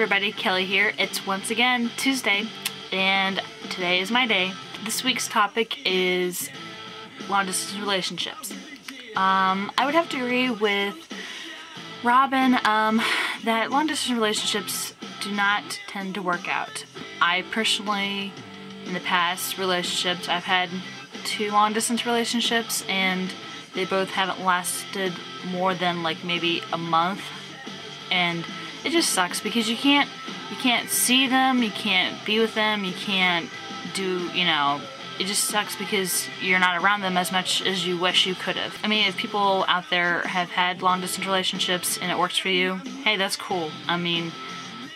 everybody, Kelly here. It's once again Tuesday, and today is my day. This week's topic is long distance relationships. Um, I would have to agree with Robin um, that long distance relationships do not tend to work out. I personally, in the past relationships, I've had two long distance relationships, and they both haven't lasted more than like maybe a month, and it just sucks because you can't you can't see them, you can't be with them, you can't do you know it just sucks because you're not around them as much as you wish you could have. I mean, if people out there have had long distance relationships and it works for you, hey, that's cool. I mean,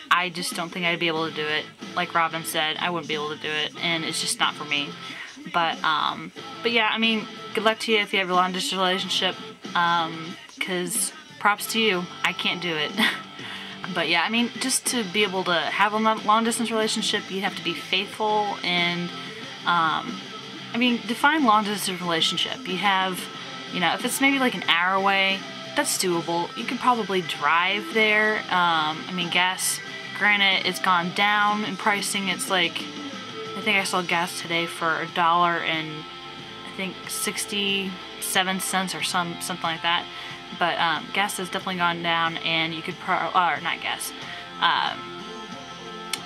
I just don't think I'd be able to do it. Like Robin said, I wouldn't be able to do it, and it's just not for me. But um, but yeah, I mean, good luck to you if you have a long distance relationship. Um, cause props to you. I can't do it. but yeah, I mean, just to be able to have a long distance relationship, you have to be faithful and, um, I mean, define long distance relationship. You have, you know, if it's maybe like an hour away, that's doable. You could probably drive there. Um, I mean, gas, granted, it's gone down in pricing. It's like, I think I saw gas today for a dollar and I think 67 cents or some something like that but um, gas has definitely gone down and you could pro or not gas um,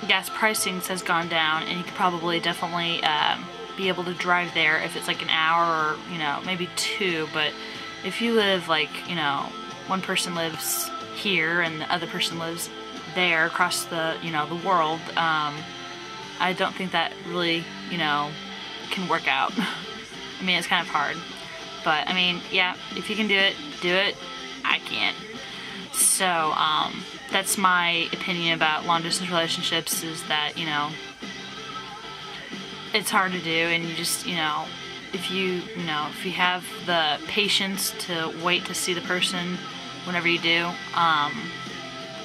gas pricing has gone down and you could probably definitely um, be able to drive there if it's like an hour or you know maybe two but if you live like you know one person lives here and the other person lives there across the you know the world um, I don't think that really you know can work out. I mean it's kind of hard but I mean, yeah, if you can do it, do it. I can't. So, um, that's my opinion about long distance relationships is that, you know, it's hard to do and you just, you know, if you, you know, if you have the patience to wait to see the person whenever you do, um,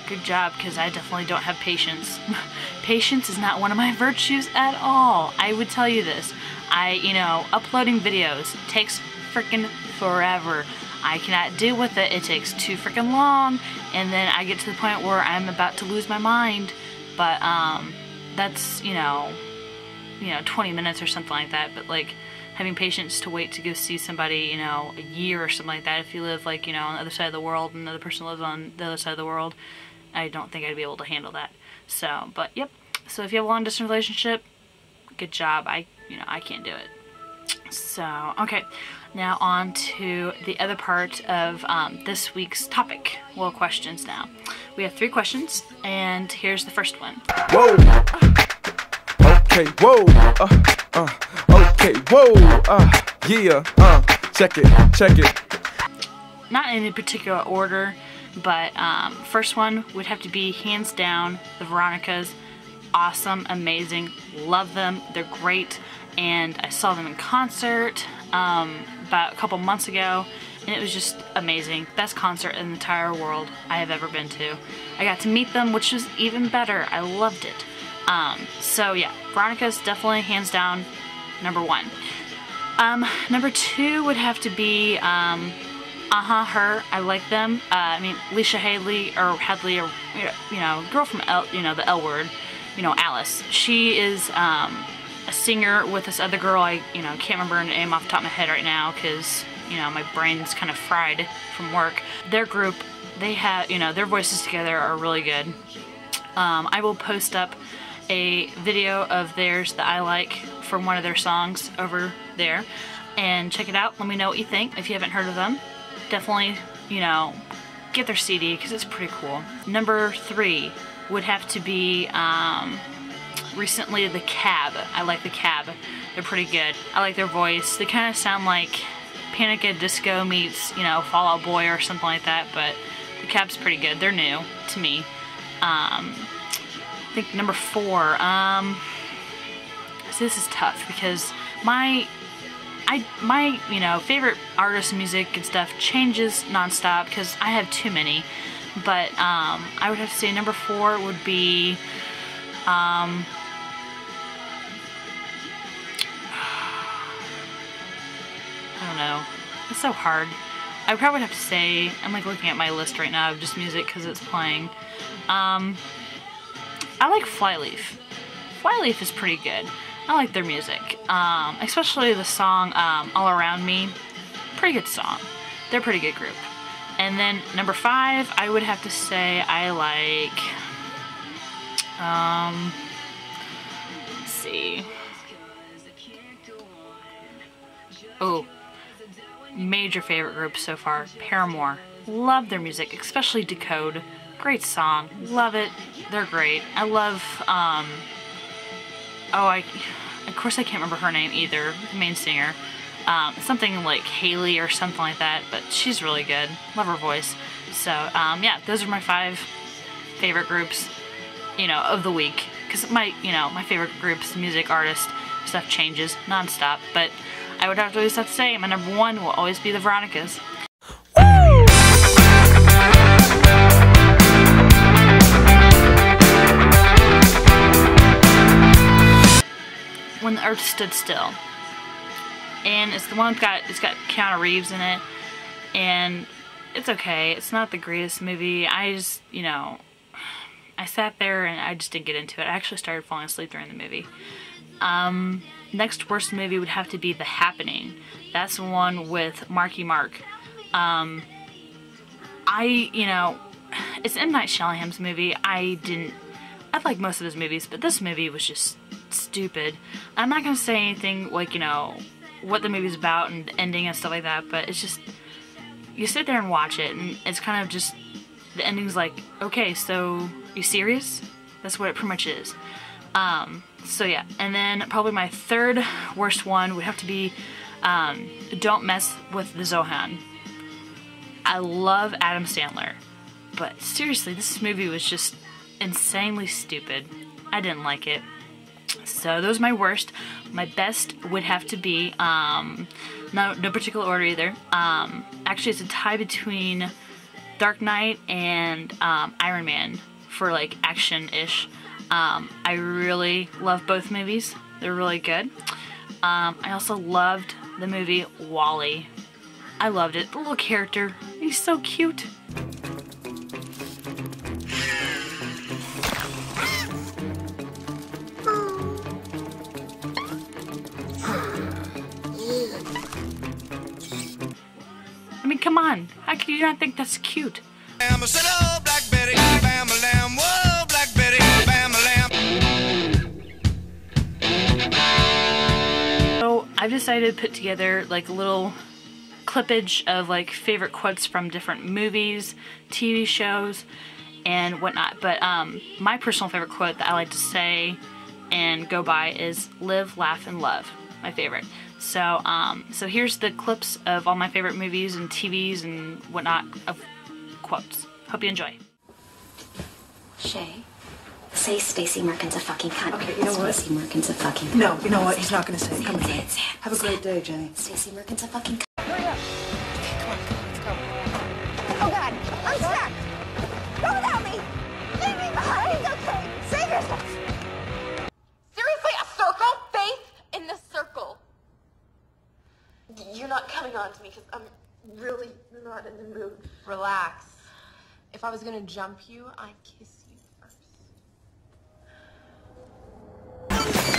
good job because I definitely don't have patience. patience is not one of my virtues at all. I would tell you this. I, you know, uploading videos takes freaking forever. I cannot deal with it. It takes too freaking long. And then I get to the point where I'm about to lose my mind. But, um, that's, you know, you know, 20 minutes or something like that. But, like, having patience to wait to go see somebody, you know, a year or something like that. If you live, like, you know, on the other side of the world and another person lives on the other side of the world, I don't think I'd be able to handle that. So, but, yep. So if you have a long distance relationship, good job. I, you know, I can't do it. So, okay, now on to the other part of um, this week's topic. Well, questions now. We have three questions, and here's the first one. Whoa. Okay, whoa. Uh, uh, okay, whoa. Uh, yeah. Uh, check it, check it. Not in any particular order, but um, first one would have to be hands down the Veronicas. Awesome, amazing, love them. They're great and I saw them in concert um, about a couple months ago and it was just amazing. Best concert in the entire world I have ever been to. I got to meet them, which was even better. I loved it. Um, so yeah, Veronica's definitely hands down number one. Um, number two would have to be um, uh-huh, her. I like them. Uh, I mean, Leisha Hailey or Hadley or, you know, girl from L, you know, the L word, you know, Alice. She is, um, a singer with this other girl. I, you know, can't remember her name off the top of my head right now because, you know, my brain's kind of fried from work. Their group, they have, you know, their voices together are really good. Um, I will post up a video of theirs that I like from one of their songs over there and check it out. Let me know what you think if you haven't heard of them. Definitely, you know, get their CD because it's pretty cool. Number three would have to be um, recently The Cab. I like The Cab. They're pretty good. I like their voice. They kind of sound like Panic at Disco meets, you know, Fall Out Boy or something like that, but The Cab's pretty good. They're new to me. Um, I think number four, um, this is tough because my I my you know favorite artist music and stuff changes nonstop because I have too many but um, I would have to say number four would be um, I don't know. It's so hard. I probably have to say, I'm like looking at my list right now of just music because it's playing. Um, I like Flyleaf. Flyleaf is pretty good. I like their music, um, especially the song um, All Around Me. Pretty good song. They're a pretty good group. And then number five, I would have to say I like. Um, let's see. Oh, major favorite group so far, Paramore. Love their music, especially Decode. Great song. Love it. They're great. I love, um, oh, I, of course I can't remember her name either, the main singer. Um, something like Hayley or something like that, but she's really good. Love her voice. So, um, yeah, those are my five favorite groups, you know, of the week. Because my, you know, my favorite groups, music, artist, stuff changes nonstop. But I would have to always have to say my number one will always be the Veronicas. Earth Stood Still, and it's the one that's got it's got Keanu Reeves in it, and it's okay. It's not the greatest movie. I just you know, I sat there and I just didn't get into it. I actually started falling asleep during the movie. Um, next worst movie would have to be The Happening. That's the one with Marky Mark. Um, I, you know, it's M. Night Shyamalan's movie. I didn't, I like most of his movies, but this movie was just stupid. I'm not gonna say anything like, you know, what the movie's about and ending and stuff like that, but it's just, you sit there and watch it, and it's kind of just, the ending's like, okay, so, you serious? That's what it pretty much is. Um, so yeah, and then probably my third worst one would have to be um, Don't Mess with the Zohan. I love Adam Sandler, but seriously, this movie was just insanely stupid. I didn't like it. So those are my worst. My best would have to be, um, no, no particular order either. Um, actually, it's a tie between Dark Knight and um, Iron Man for like action-ish. Um, I really love both movies. They're really good. Um, I also loved the movie WALL-E. I loved it. The little character, he's so cute. Come on. How can you not think that's cute? So I've decided to put together like a little clippage of like favorite quotes from different movies, TV shows, and whatnot. But um, my personal favorite quote that I like to say and go by is "Live, laugh, and love." My favorite. So, um, so here's the clips of all my favorite movies and TVs and whatnot of quotes. Hope you enjoy. Shay, say Stacy Merkin's a fucking cunt. Okay, you know what? Stacy Merkin's a fucking cunt. No, you know what? He's not going to say it. Come Say here. it, say it. Have a great day, Jenny. Stacy Merkin's a fucking cunt. Me because I'm really not in the mood. Relax. If I was gonna jump you, I'd kiss you first.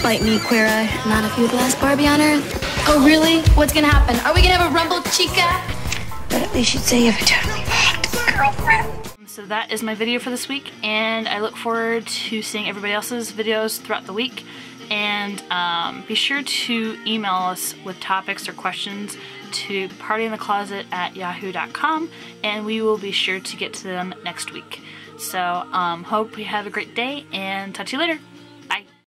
Bite me, queer eye. Not if you're the last Barbie on Earth. Oh, really? What's gonna happen? Are we gonna have a rumble, chica? But at least you'd say you have a totally hot girlfriend. So that is my video for this week, and I look forward to seeing everybody else's videos throughout the week. And um, be sure to email us with topics or questions to partyinthecloset at yahoo.com, and we will be sure to get to them next week. So, um, hope you have a great day, and talk to you later.